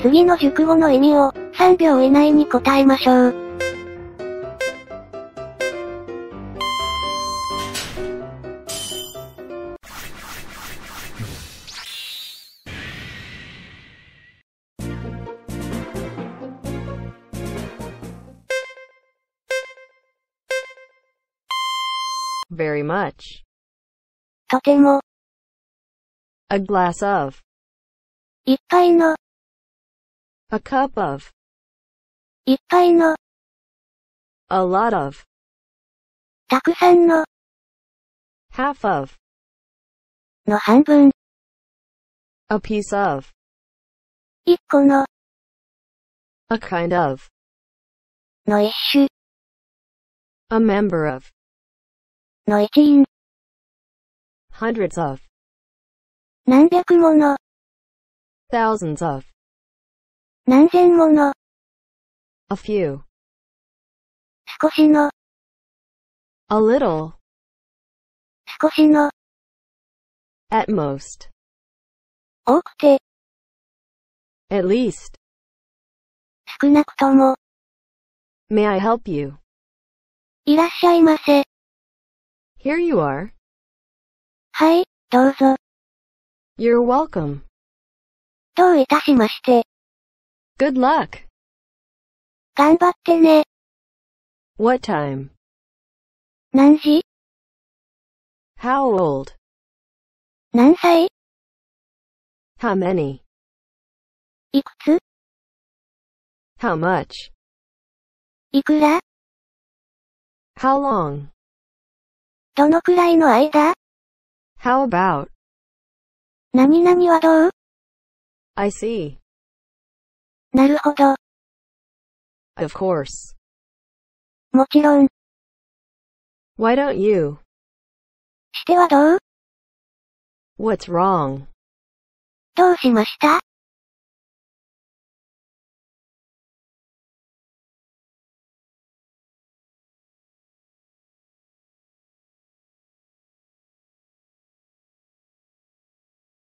次の熟語の意味を3秒以内に答えましょう。very much. とても、A glass of. いっぱいの、A cup of. いっぱいの、 A lot of. たくさんの、 Half of. の半分、 A piece of. 一個の、 A kind of. の一種、 A member of. の一員、 Hundreds of. 何百もの、 Thousands of. 何千もの、A few. 少しの、A little. 少しの、At most. 多くて、At least. 少なくとも、May I help you? いらっしゃいませ。Here you are. はい、どうぞ。You're welcome. どういたしまして。Good luck. 頑張ってね。 What time? 何時 How old? 何歳 How many? いくつ How much? いくら How long? どのくらいの間 How about? 何々はどう I see. なるほど。Of course. もちろん。Why don't you? してはどう What's wrong? どうしました